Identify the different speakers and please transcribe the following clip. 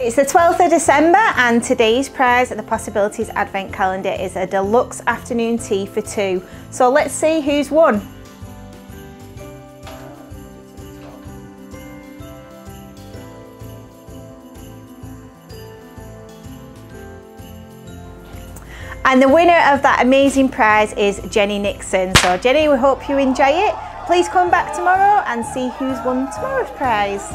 Speaker 1: It's the 12th of December and today's prize at the PossAbilities Advent Calendar is a deluxe afternoon tea for two. So let's see who's won. And the winner of that amazing prize is Jenny Nixon. So Jenny, we hope you enjoy it. Please come back tomorrow and see who's won tomorrow's prize.